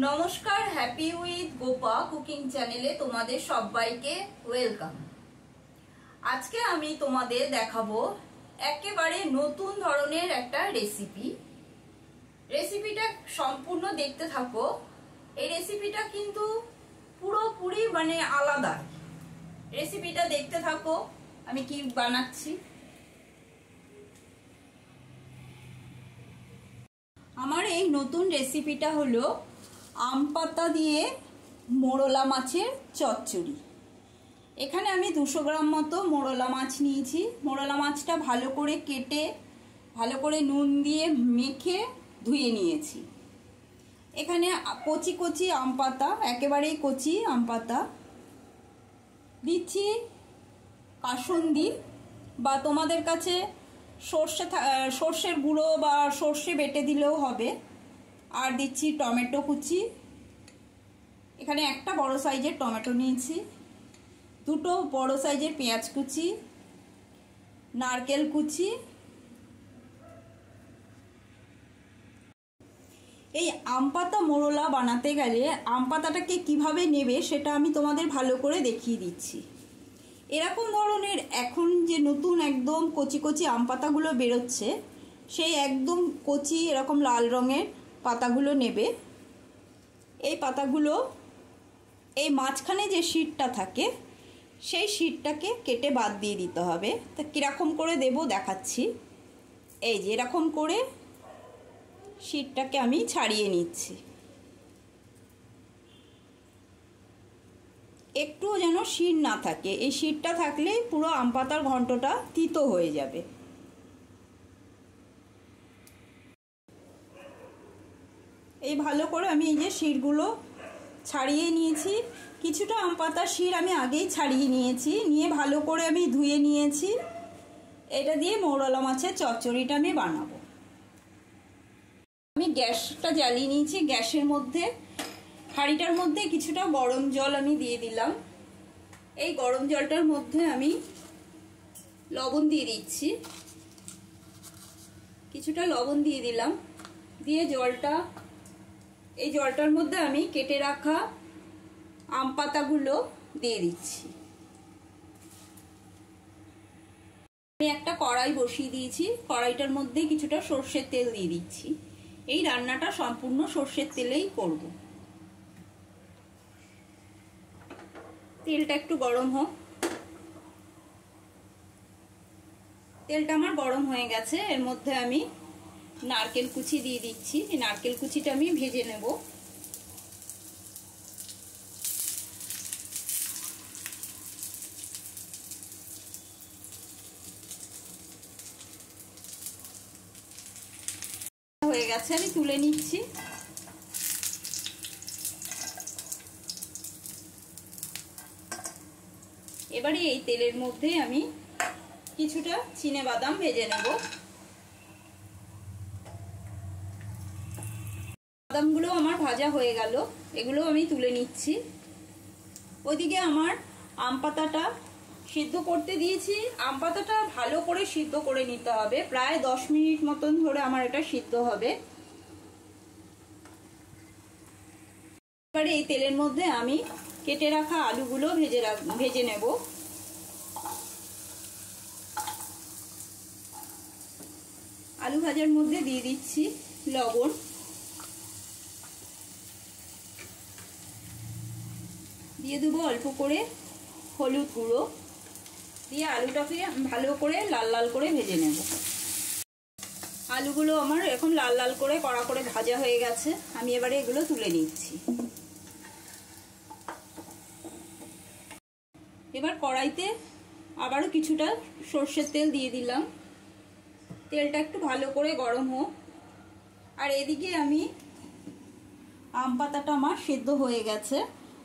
নমস্কার happy with Gopa cooking চ্যানেলে তোমাদের সবাইকে ওয়েলকাম আজকে আমি তোমাদের দেখাবো একেবারে নতুন ধরনের একটা রেসিপি রেসিপিটা সম্পূর্ণ দেখতে থাকো। এই রেসিপিটা কিন্তু পুরোপুরি মানে আলাদা। রেসিপিটা দেখতে থাকো। আমি কি বানাচ্ছি? আমার এই নতুন রেসিপিটা হলো আম পাতা দিয়ে মোরলা মাছের চচ্চড়ি। এখানে আমি দুশো গ্রাম মতো মোরলা মাছ নিয়েছি। মোড়লা মাছটা ভালো করে কেটে, ভালো করে নুন দিয়ে মেখে ধুয়ে নিয়েছি। এখানে কচি কচি আম পাতা, একেবারেই কচি আম পাতা। দিচ্ছি কাসন্দি বা তোমাদের কাছে সর্ষে সর্ষের গুঁড়ো বা সর্ষে বেটে দিলেও হবে। আর দিচ্ছি টমেটো কুচি। এখানে একটা বড় সাইজের টমেটো নিয়েছি। দুটো বড় সাইজের পেঁয়াজ কুচি, নারকেল কুচি। এই আম পাতা মোরলা বানাতে গেলে আম পাতাটাকে কীভাবে নেবে সেটা আমি তোমাদের ভালো করে দেখিয়ে দিচ্ছি। এরকম ধরনের এখন যে নতুন একদম কচি কচি আম পাতাগুলো বেরোচ্ছে, সেই একদম কচি এরকম লাল রঙের পাতাগুলো নেবে। এই পাতাগুলো এই মাঝখানে যে শিটটা থাকে, সেই শিটটাকে কেটে বাদ দিয়ে দিতে হবে। তা কীরকম করে দেব দেখাচ্ছি। এই যে এরকম করে শিটটাকে আমি ছাড়িয়ে নিচ্ছি। একটুও যেন শির না থাকে। এই শিরটা থাকলেই পুরো আম পাতার ঘন্টটা তিতো হয়ে যাবে। ভালো করে আমি এই যে শিরগুলো ছাড়িয়ে নিয়েছি। কিছুটা আম পাতার শির আমি আগেই ছাড়িয়ে নিয়েছি। নিয়ে ভালো করে আমি ধুয়ে নিয়েছি। এটা দিয়ে মৌরলা মাছের চচ্চড়িটা আমি বানাবো। আমি গ্যাসটা জ্বালিয়ে নিয়েছি। গ্যাসের মধ্যে, হাঁড়িটার মধ্যে কিছুটা গরম জল আমি দিয়ে দিলাম। এই গরম জলটার মধ্যে আমি লবণ দিয়ে দিচ্ছি। কিছুটা লবণ দিয়ে দিলাম। দিয়ে জলটা এই জলটার মধ্যে আমি কেটে রাখা আম পাতাগুলো দিয়ে দিচ্ছি। আমি একটা কড়াই বসিয়ে দিয়েছি। কড়াইটার মধ্যে কিছুটা সর্ষের তেল দিয়ে দিচ্ছি। এই রান্নাটা সম্পূর্ণ সর্ষের তেলেই করব। তেলটা একটু গরম হোক। তেলটা আমার গরম হয়ে গেছে। এর মধ্যে আমি নারকেল কুচি দিয়ে দিচ্ছি। এই নারকেল কুচিটা আমি ভেজে নেব। হয়ে গেছে, আমি তুলে নিচ্ছি। এবারে এই তেলের মধ্যে আমি কিছুটা চিনে বাদাম ভেজে নেব। বাদামগুলো আমার ভাজা হয়ে গেল এগুলো আমি তুলে নিচ্ছি। ওইদিকে আমার আম পাতাটা সিদ্ধ করতে দিয়েছি। আম পাতাটা ভালো করে সিদ্ধ করে নিতে হবে, প্রায় দশ মিনিট মতন ধরে আমার এটা সিদ্ধ হবে। এবারে এই তেলের মধ্যে আমি কেটে রাখা আলুগুলো ভেজে রাখ, ভেজে নেব। আলু ভাজার মধ্যে দিয়ে দিচ্ছি লবণ। দিয়ে দেবো অল্প করে হলুদ গুঁড়ো। দিয়ে আলুটাকে ভালো করে লাল লাল করে ভেজে নেব। আলুগুলো আমার এখন লাল লাল করে কড়া করে ভাজা হয়ে গেছে। আমি এবারে এগুলো তুলে নিচ্ছি। এবার কড়াইতে আবারও কিছুটা সর্ষের তেল দিয়ে দিলাম। তেলটা একটু ভালো করে গরম হোক। আর এদিকে আমি আম পাতাটা আমার সেদ্ধ হয়ে গেছে।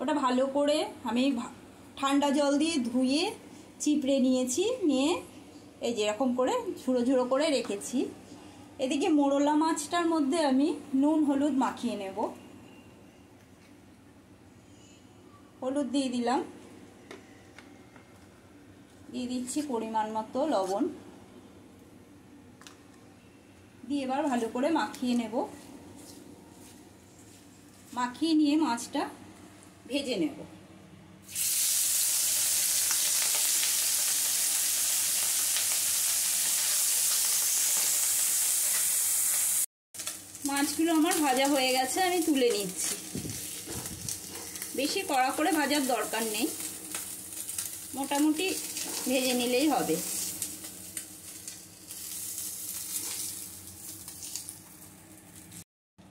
ওটা ভালো করে আমি ঠান্ডা জল দিয়ে ধুয়ে চিপড়ে নিয়েছি, নিয়ে এই যেরকম করে ঝুড়ো ঝুড়ো করে রেখেছি। এদিকে মোরলা মাছটার মধ্যে আমি নুন, হলুদ মাখিয়ে নেব। হলুদ দিয়ে দিলাম। দিয়ে দিচ্ছি পরিমাণ মতো লবণ। দিয়ে এবার ভালো করে মাখিয়ে নেব। মাখিয়ে নিয়ে মাছটা ভেজে নেব। মাছগুলো আমার ভাজা হয়ে গেছে, আমি তুলে নিচ্ছি। বেশি কড়া করে ভাজার দরকার নেই। মোটামুটি ভেজে নিলেই হবে।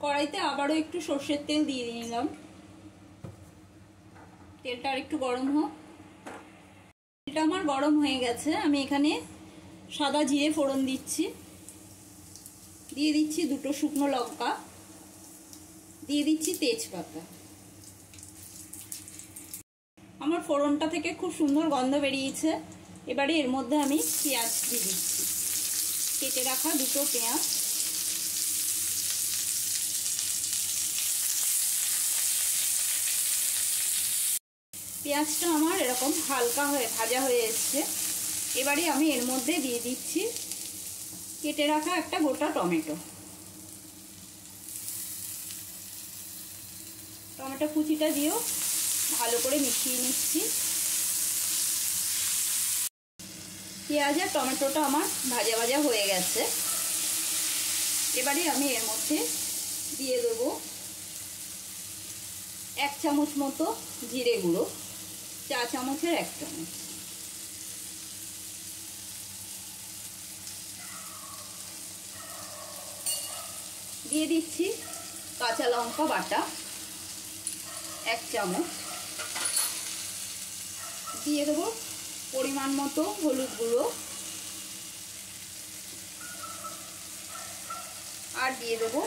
কড়াইতে আবারও একটু সর্ষের তেল দিয়ে নিলাম তেলটা আর একটু গরম হোক। তেলটা আমার গরম হয়ে গেছে। আমি এখানে সাদা জিরে ফোড়ন দিচ্ছি। দিয়ে দিচ্ছি দুটো শুকনো লঙ্কা। দিয়ে দিচ্ছি তেজপাতা। আমার ফোড়নটা থেকে খুব সুন্দর গন্ধ বেরিয়েছে। এবারে এর মধ্যে আমি পেঁয়াজ দিয়ে দিচ্ছি। কেটে রাখা দুটো পেঁয়াজ। পেঁয়াজটা আমার এরকম হালকা হয়ে, ভাজা হয়ে এসছে। এবারে আমি এর মধ্যে দিয়ে দিচ্ছি কেটে রাখা একটা গোটা টমেটো। টমেটো কুচিটা দিয়েও ভালো করে মিশিয়ে নিচ্ছি। পেঁয়াজ আর টমেটোটা আমার ভাজা ভাজা হয়ে গেছে। এবারে আমি এর মধ্যে দিয়ে দেবো এক চামচ মতো জিরে গুঁড়ো। চা চামচের এক চামচ দিয়ে দিচ্ছি কাঁচা লঙ্কা বাটা, এক চামচ। দিয়ে দেবো পরিমাণ মতো হলুদ গুঁড়ো। আর দিয়ে দেবো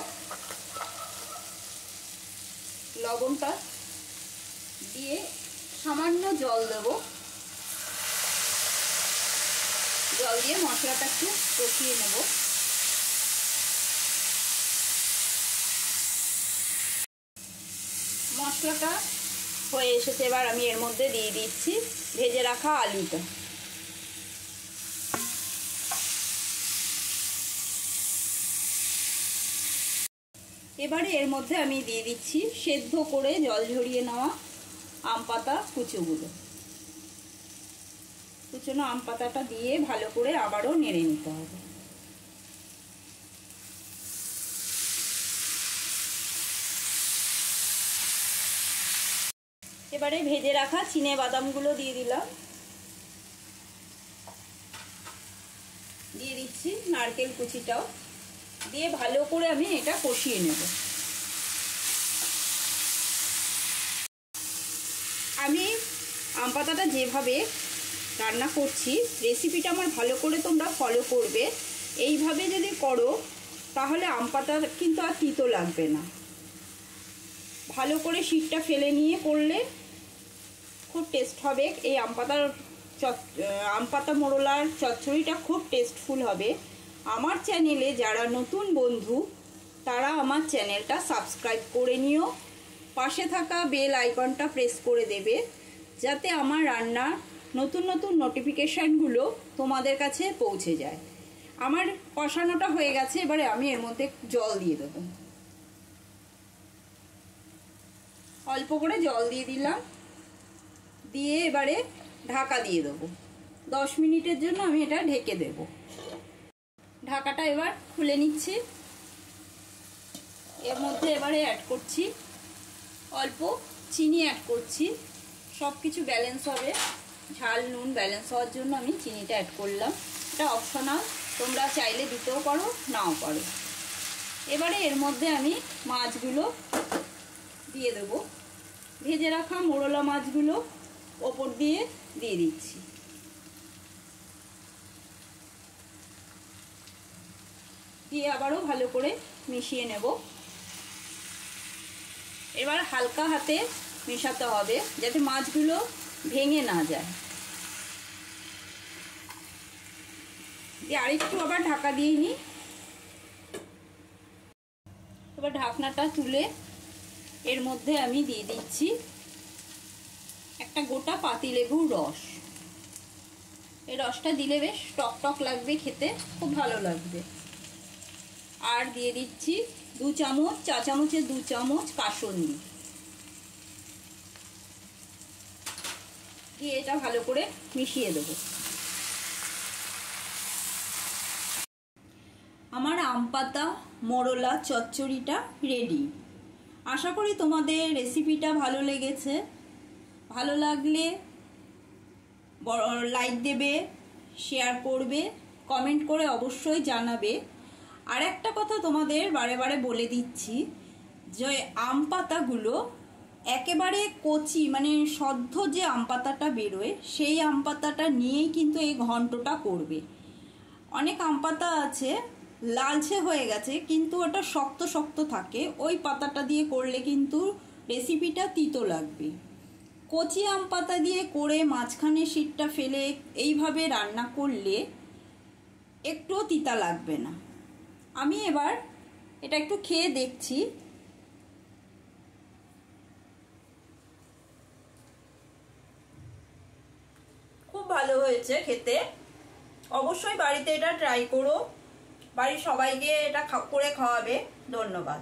লবণটা। দিয়ে সামান্য জল দেবো। জল দিয়ে মশলাটা একটু কষিয়ে নেব। মশলাটা হয়ে এসেছে, এবার আমি এর মধ্যে দিয়ে দিচ্ছি ভেজে রাখা আলুটা। এবারে এর মধ্যে আমি দিয়ে দিচ্ছি সেদ্ধ করে জল ঝরিয়ে নেওয়া আম পাতা কুচোগুলো কুচোনো আম পাতাটা দিয়ে ভালো করে আবারও নেড়ে নিতে হবে। এবারে ভেজে রাখা চিনে বাদামগুলো দিয়ে দিলাম। দিয়ে দিচ্ছি নারকেল কুচিটাও। দিয়ে ভালো করে আমি এটা কষিয়ে নেব আমি আম পাতাটা যেভাবে রান্না করছি রেসিপিটা আমার ভালো করে তোমরা ফলো করবে। এইভাবে যদি করো, তাহলে আম পাতা কিন্তু আর তিতো লাগবে না। ভালো করে শীতটা ফেলে নিয়ে করলে খুব টেস্ট হবে। এই আম পাতার আম পাতা মোড়লার চচ্চড়িটা খুব টেস্টফুল হবে। আমার চ্যানেলে যারা নতুন বন্ধু, তারা আমার চ্যানেলটা সাবস্ক্রাইব করে নিও। পাশে থাকা বেল আইকনটা প্রেস করে দেবে। যাতে আমার রান্নার নতুন নতুন নোটিফিকেশানগুলো তোমাদের কাছে পৌঁছে যায়। আমার কষানোটা হয়ে গেছে, এবারে আমি এর মধ্যে জল দিয়ে দেবো। অল্প করে জল দিয়ে দিলাম। দিয়ে এবারে ঢাকা দিয়ে দেবো। দশ মিনিটের জন্য আমি এটা ঢেকে দেব। ঢাকাটা এবার খুলে নিচ্ছি। এর মধ্যে এবারে অ্যাড করছি। অল্প চিনি অ্যাড করছি। সব কিছু ব্যালেন্স হবে। ঝাল, নুন ব্যালেন্স হওয়ার জন্য আমি চিনিটা অ্যাড করলাম। এটা অপশনাল তোমরা চাইলে দিতেও পারো, নাও পারো। এবারে এর মধ্যে আমি মাছগুলো দিয়ে দেব। ভেজে রাখা মোরলা মাছগুলো ওপর দিয়ে দিয়ে দিচ্ছি। দিয়ে আবারও ভালো করে মিশিয়ে নেব। এবার হালকা হাতে মেশাতে হবে যাতে মাছগুলো ভেঙে না যায়। দিয়ে আরেকটু আবার ঢাকা দিয়ে নিই। এবার ঢাকনাটা তুলে এর মধ্যে আমি দিয়ে দিচ্ছি একটা গোটা পাতিলেবুর রস। এই রসটা দিলে বেশ টক টক লাগবে খেতে, খুব ভালো লাগবে। আর দিয়ে দিচ্ছি দু চামচ, চা চামচের দু চামচ কাসন্দি দিয়ে এটা ভালো করে মিশিয়ে দেবো। আমার আম পাতা, মোরলা, চচ্চড়িটা রেডি আশা করি তোমাদের রেসিপিটা ভালো লেগেছে। ভালো লাগলে লাইক দেবে শেয়ার করবে কমেন্ট করে অবশ্যই জানাবে। আর একটা কথা তোমাদের বারে বারে বলে দিচ্ছি, যে আম পাতাগুলো একেবারে কচি মানে সদ্য যে আম পাতাটা বেরোয়, সেই আম পাতাটা নিয়েই কিন্তু এই ঘন্টটা করবে। অনেক আম পাতা আছে, লালচে হয়ে গেছে, কিন্তু ওটা শক্ত শক্ত থাকে। ওই পাতাটা দিয়ে করলে কিন্তু রেসিপিটা তিতো লাগবে। কচি আম পাতা দিয়ে করে মাঝখানে শীতটা ফেলে এইভাবে রান্না করলে একটুও তিতা লাগবে না। আমি এবার এটা একটু খেয়ে দেখছি খুব ভালো হয়েছে খেতে। অবশ্যই বাড়িতে এটা ট্রাই করো। বাড়ির সবাইকে এটা করে খাওয়াবে। ধন্যবাদ।